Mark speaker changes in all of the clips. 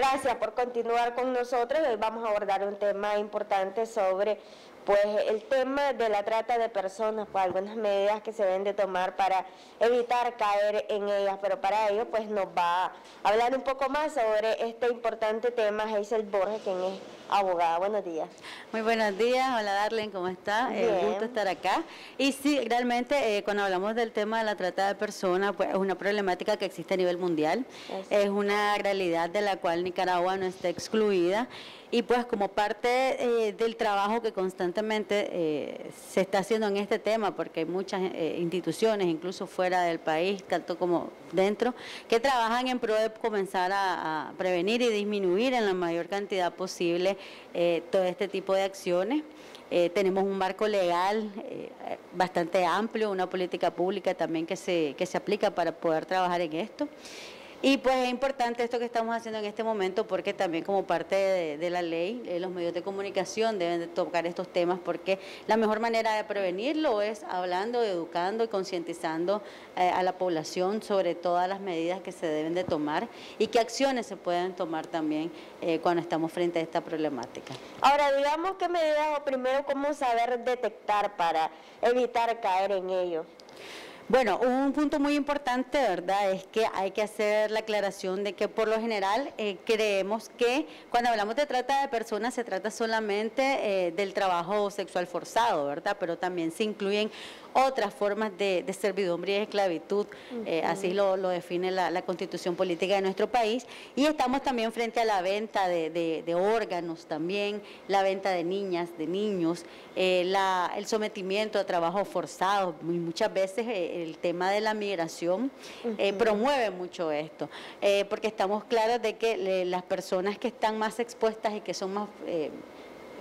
Speaker 1: Gracias por continuar con nosotros. Hoy vamos a abordar un tema importante sobre pues el tema de la trata de personas, pues algunas medidas que se deben de tomar para evitar caer en ellas, pero para ello pues nos va a hablar un poco más sobre este importante tema Hazel Borges, quien es abogada. Buenos días.
Speaker 2: Muy buenos días, hola Darlene, ¿cómo está? Eh, un gusto estar acá. Y sí, realmente eh, cuando hablamos del tema de la trata de personas, pues es una problemática que existe a nivel mundial, es una realidad de la cual Nicaragua no está excluida y pues como parte eh, del trabajo que constantemente eh, se está haciendo en este tema, porque hay muchas eh, instituciones, incluso fuera del país, tanto como dentro, que trabajan en pro de comenzar a, prevenir y disminuir en la mayor cantidad posible todo este tipo de acciones. tenemos un marco legal bastante amplio, una política pública también que se, que se aplica para poder trabajar en esto. Y pues es importante esto que estamos haciendo en este momento porque también como parte de, la ley, eh, los medios de comunicación deben de tocar estos temas porque la mejor manera de prevenirlo es hablando, educando y concientizando eh, a la población sobre todas las medidas que se deben de tomar y qué acciones se pueden tomar también eh, cuando estamos frente a esta problemática.
Speaker 1: Ahora, digamos qué medidas o primero cómo saber detectar para evitar caer en ello.
Speaker 2: Bueno, un punto muy importante, ¿verdad? Es que hay que hacer la aclaración de que por lo general eh, creemos que cuando hablamos de trata de personas se trata solamente eh, del trabajo sexual forzado, ¿verdad? Pero también se incluyen otras formas de, servidumbre y esclavitud, eh, así lo, define la, constitución política de nuestro país, y estamos también frente a la venta de, órganos también, la venta de niñas, de niños, eh, el sometimiento a trabajo forzado, y muchas veces eh, el tema de la migración promueve mucho esto, porque estamos claros de que las personas que están más expuestas y que son más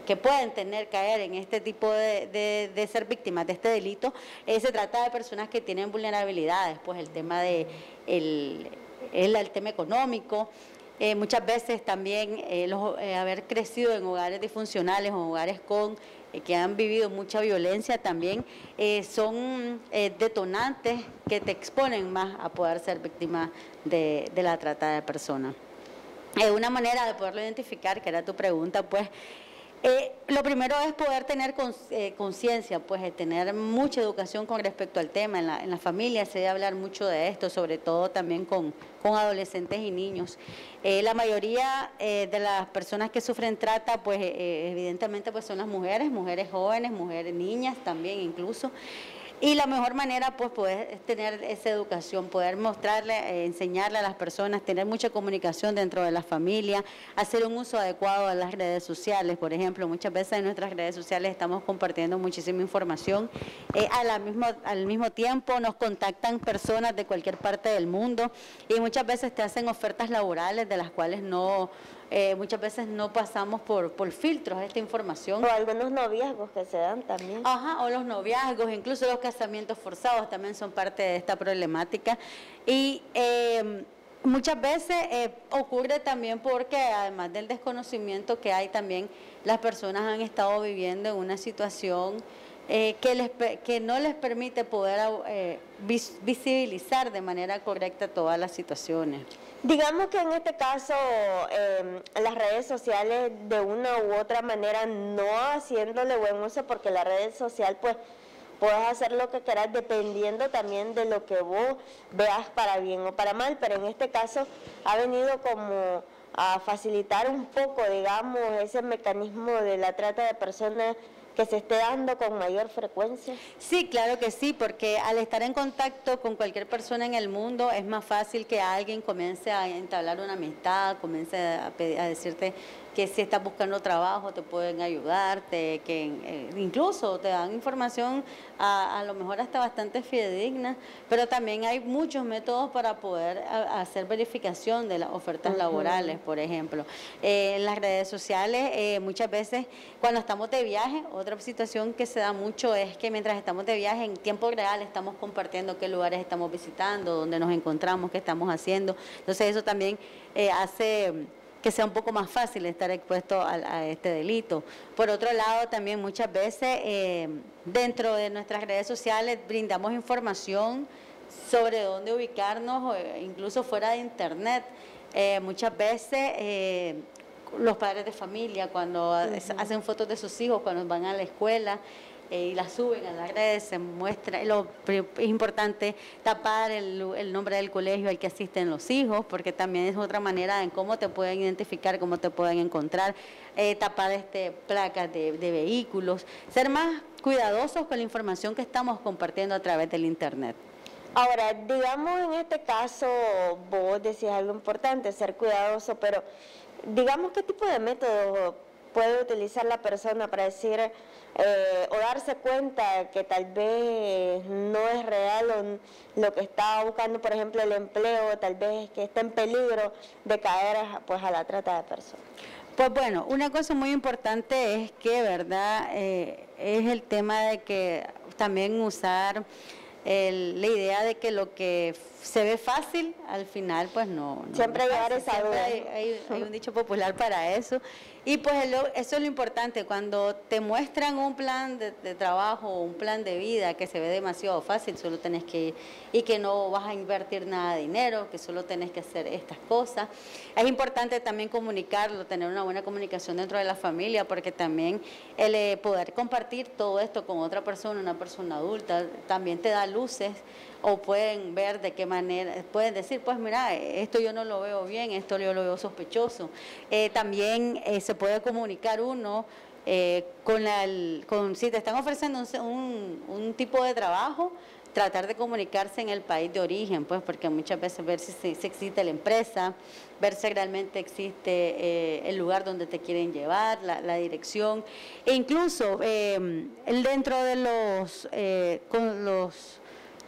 Speaker 2: que pueden tener, caer en este tipo de, ser víctimas de este delito, eh, se trata de personas que tienen vulnerabilidades, pues el tema de el, el, tema económico, eh, muchas veces también eh, los, haber crecido en hogares disfuncionales o hogares con que han vivido mucha violencia también son detonantes que te exponen más a poder ser víctima de, de la trata de personas. una manera de poderlo identificar, que era tu pregunta, pues eh, lo primero es poder tener eh, conciencia, pues tener mucha educación con respecto al tema. En la, en la, familia se debe hablar mucho de esto, sobre todo también con, adolescentes y niños. Eh, la mayoría de las personas que sufren trata, pues evidentemente pues son las mujeres, mujeres jóvenes, mujeres niñas también incluso. Y la mejor manera, pues, poder tener esa educación, poder mostrarle, eh, enseñarle a las personas, tener mucha comunicación dentro de la familia, hacer un uso adecuado de las redes sociales. Por ejemplo, muchas veces en nuestras redes sociales estamos compartiendo muchísima información. Eh, mismo, al mismo tiempo nos contactan personas de cualquier parte del mundo y muchas veces te hacen ofertas laborales de las cuales no eh, muchas veces no pasamos por, por filtros esta información.
Speaker 1: O algunos noviazgos que se dan también.
Speaker 2: Ajá, o los noviazgos, incluso los casamientos forzados también son parte de esta problemática. Y eh, muchas veces eh, ocurre también porque además del desconocimiento que hay también, las personas han estado viviendo en una situación que, les, que no les permite poder visibilizar de manera correcta todas las situaciones.
Speaker 1: Digamos que en este caso em, las redes sociales de una u otra manera no haciéndole buen uso porque la red social pues puedes hacer lo que quieras dependiendo también de lo que vos veas para bien o para mal, pero en este caso ha venido como a facilitar un poco, digamos, ese mecanismo de la trata de personas que se esté dando con mayor frecuencia?
Speaker 2: Sí, claro que sí, porque al estar en contacto con cualquier persona en el mundo es más fácil que alguien comience a entablar una amistad, comience a, a decirte que si estás buscando trabajo te pueden ayudarte, que eh, incluso te dan información a, lo mejor hasta bastante fidedigna, pero también hay muchos métodos para poder hacer verificación de las ofertas laborales, por ejemplo. Eh, en las redes sociales, eh, muchas veces cuando estamos de viaje, otra situación que se da mucho es que mientras estamos de viaje en tiempo real estamos compartiendo qué lugares estamos visitando, dónde nos encontramos, qué estamos haciendo. Entonces eso también hace que sea un poco más fácil estar expuesto a, este delito. Por otro lado, también muchas veces eh, dentro de nuestras redes sociales brindamos información sobre dónde ubicarnos, incluso fuera de Internet. Eh, muchas veces eh, los padres de familia cuando hacen fotos de sus hijos, cuando van a la escuela, eh, y las suben a las redes, se muestra, lo, es importante tapar el, nombre del colegio al que asisten los hijos, porque también es otra manera en cómo te pueden identificar, cómo te pueden encontrar, eh, tapar este, placas de, de vehículos, ser más cuidadosos con la información que estamos compartiendo a través del Internet.
Speaker 1: Ahora, digamos en este caso, vos decís algo importante, ser cuidadoso, pero digamos qué tipo de método puede utilizar la persona para decir eh, o darse cuenta que tal vez no es real lo que está buscando, por ejemplo, el empleo, tal vez que está en peligro de caer pues, a la trata de personas.
Speaker 2: Pues bueno, una cosa muy importante es que, ¿verdad? Eh, es el tema de que también usar la idea de que lo que se ve fácil, al final pues no.
Speaker 1: siempre llevar esa duda.
Speaker 2: hay, un dicho popular para eso. Y pues eso es lo importante, cuando te muestran un plan de, trabajo un plan de vida que se ve demasiado fácil, solo tenés que y que no vas a invertir nada de dinero, que solo tenés que hacer estas cosas. Es importante también comunicarlo, tener una buena comunicación dentro de la familia, porque también el eh, poder compartir todo esto con otra persona, una persona adulta, también te da luces o pueden ver de qué manera, pueden decir, pues mira, esto yo no lo veo bien, esto yo lo veo sospechoso. Eh, también eh, se puede comunicar uno eh, con, la, con, si te están ofreciendo un, un, tipo de trabajo, tratar de comunicarse en el país de origen, pues porque muchas veces ver si, si existe la empresa, ver si realmente existe el lugar donde te quieren llevar, la, la dirección, e incluso el dentro de los, con los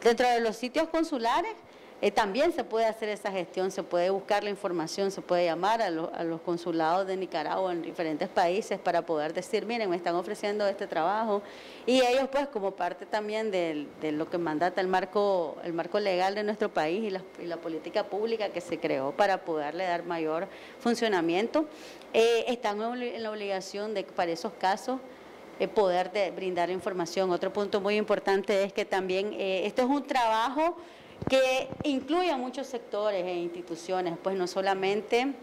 Speaker 2: Dentro de los sitios consulares eh, también se puede hacer esa gestión, se puede buscar la información, se puede llamar a, los consulados de Nicaragua en diferentes países para poder decir, miren, me están ofreciendo este trabajo. Y ellos pues como parte también de, lo que mandata el marco, legal de nuestro país y la, política pública que se creó para poderle dar mayor funcionamiento, eh, están en la obligación de para esos casos eh, poder brindar información. Otro punto muy importante es que también eh, esto es un trabajo que incluye a muchos sectores e instituciones, pues no solamente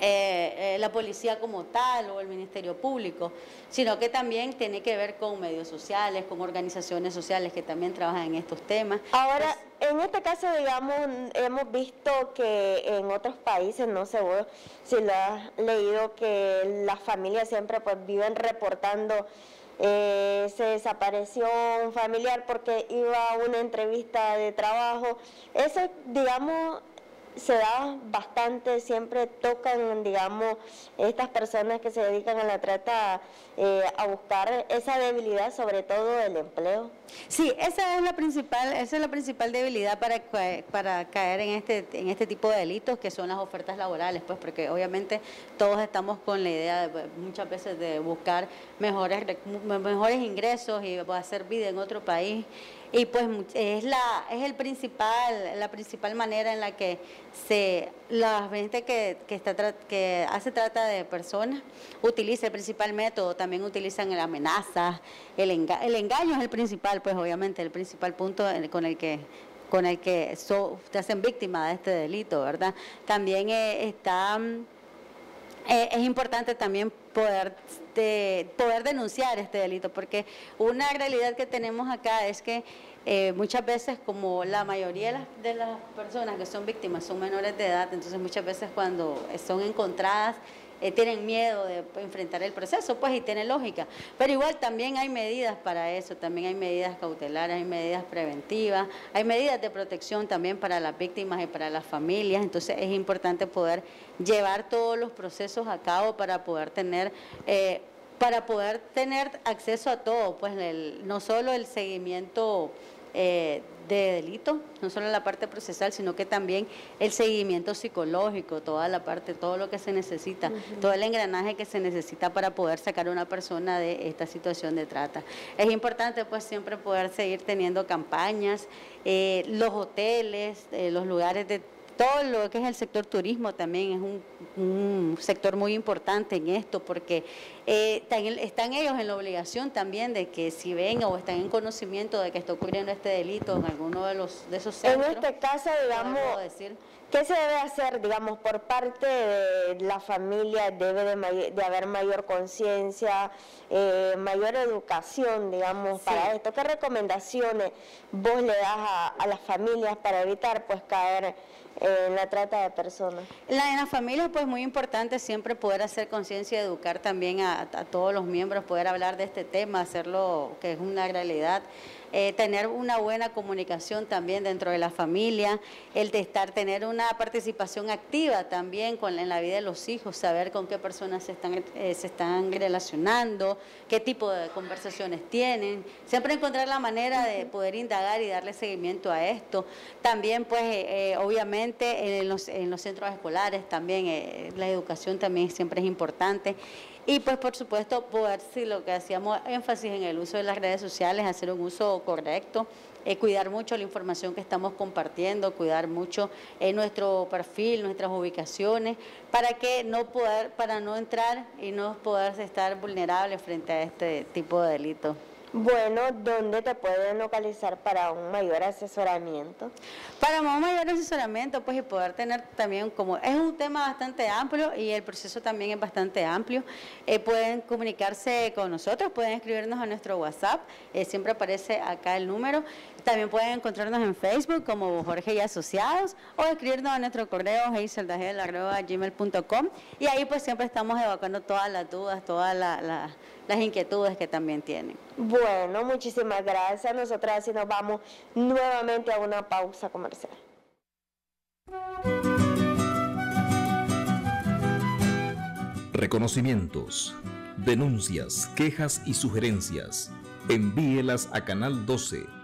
Speaker 2: eh, la policía como tal o el Ministerio Público, sino que también tiene que ver con medios sociales, con organizaciones sociales que también trabajan en estos temas.
Speaker 1: Ahora, en este caso, digamos, hemos visto que en otros países, no sé si lo has leído, que las familias siempre pues viven reportando eh, se desapareció un familiar porque iba a una entrevista de trabajo. Eso, digamos, se da bastante, siempre tocan, digamos, estas personas que se dedican a la trata eh, a buscar esa debilidad, sobre todo el empleo.
Speaker 2: Sí, esa es la principal, esa es la principal debilidad para, para caer en este, en este tipo de delitos, que son las ofertas laborales, pues porque obviamente todos estamos con la idea de, muchas veces de buscar mejores, mejores ingresos y hacer vida en otro país y pues es la es el principal la principal manera en la que se la gente que, que está que hace trata de personas utiliza el principal método. También utilizan la amenaza el, el engaño es el principal pues obviamente el principal punto con el que con el que so, hacen víctima de este delito verdad también eh, está eh, es importante también poder, poder denunciar este delito, porque una realidad que tenemos acá es que eh, muchas veces, como la mayoría de las, de las personas que son víctimas son menores de edad, entonces muchas veces cuando son encontradas eh, tienen miedo de enfrentar el proceso, pues y tiene lógica. Pero igual también hay medidas para eso, también hay medidas cautelares, hay medidas preventivas, hay medidas de protección también para las víctimas y para las familias, entonces es importante poder llevar todos los procesos a cabo para poder tener... Eh, para poder tener acceso a todo, pues no solo el seguimiento eh, de delito, no solo la parte procesal, sino que también el seguimiento psicológico, toda la parte, todo lo que se necesita, todo el engranaje que se necesita para poder sacar a una persona de esta situación de trata. Es importante pues siempre poder seguir teniendo campañas, eh, los hoteles, eh, los lugares de todo lo que es el sector turismo también es un, sector muy importante en esto porque eh, están, ellos en la obligación también de que si ven o están en conocimiento de que está ocurriendo este delito en alguno de los de esos centros.
Speaker 1: En este caso, digamos, decir, ¿Qué se debe hacer, digamos, por parte de la familia? Debe de, haber mayor conciencia, eh, mayor educación, digamos, para esto. ¿Qué recomendaciones vos le das a, las familias para evitar, pues, caer en la trata de personas?
Speaker 2: La, en la familia, pues, muy importante siempre poder hacer conciencia y educar también a, a todos los miembros, poder hablar de este tema, hacerlo que es una realidad. Eh, tener una buena comunicación también dentro de la familia, el de estar, tener una participación activa también con, en la vida de los hijos, saber con qué personas se están, eh, se están relacionando, qué tipo de conversaciones tienen, siempre encontrar la manera de poder indagar y darle seguimiento a esto. También, pues, eh, obviamente, en los, en los centros escolares también, la educación también siempre es importante. Y pues por supuesto poder, si lo que hacíamos énfasis en el uso de las redes sociales, hacer un uso correcto, eh, cuidar mucho la información que estamos compartiendo, cuidar mucho eh, nuestro perfil, nuestras ubicaciones, para que no poder, para no entrar y no poder estar vulnerables frente a este tipo de delitos.
Speaker 1: Bueno, ¿dónde te pueden localizar para un mayor asesoramiento?
Speaker 2: Para un mayor asesoramiento, pues y poder tener también como, es un tema bastante amplio y el proceso también es bastante amplio, eh, pueden comunicarse con nosotros, pueden escribirnos a nuestro WhatsApp, eh, siempre aparece acá el número, también pueden encontrarnos en Facebook como Jorge y Asociados o escribirnos a nuestro correo gmail.com y ahí pues siempre estamos evacuando todas las dudas, todas las inquietudes que también tienen.
Speaker 1: Bueno, muchísimas gracias. Nosotras así nos vamos nuevamente a una pausa comercial.
Speaker 3: Reconocimientos, denuncias, quejas y sugerencias. Envíelas a Canal 12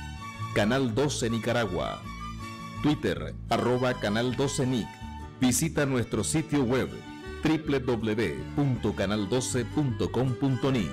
Speaker 3: Canal 12 Nicaragua. Twitter, arroba Canal 12 Nic. Visita nuestro sitio web www.canal12.com.ni.